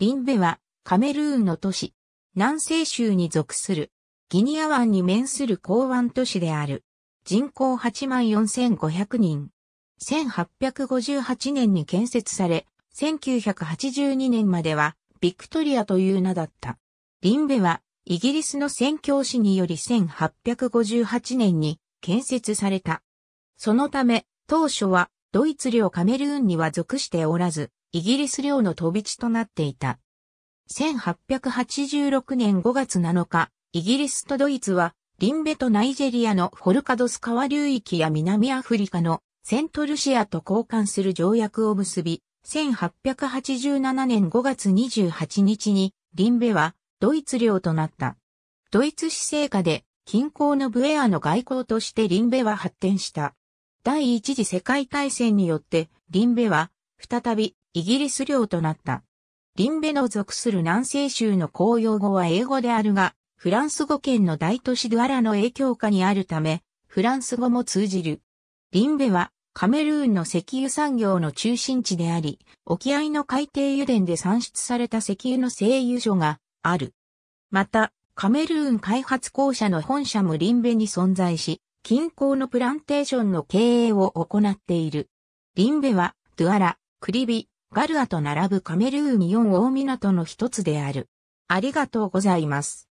リンベはカメルーンの都市、南西州に属するギニア湾に面する港湾都市である。人口84,500人。1858年に建設され、1982年まではビクトリアという名だった。リンベはイギリスの宣教師により1858年に建設された。そのため、当初はドイツ領カメルーンには属しておらず、イギリス領の飛び地となっていた。1886年5月7日、イギリスとドイツは、リンベとナイジェリアのフォルカドス川流域や南アフリカのセントルシアと交換する条約を結び、1887年5月28日に、リンベはドイツ領となった。ドイツ市政下で近郊のブエアの外交としてリンベは発展した。第一次世界大戦によってリンベは再びイギリス領となった。リンベの属する南西州の公用語は英語であるが、フランス語圏の大都市ドゥアラの影響下にあるため、フランス語も通じる。リンベはカメルーンの石油産業の中心地であり、沖合の海底油田で産出された石油の製油所がある。また、カメルーン開発公社の本社もリンベに存在し、近郊のプランテーションの経営を行っている。リンベは、ドゥアラ、クリビ、ガルアと並ぶカメルーン4大港の一つである。ありがとうございます。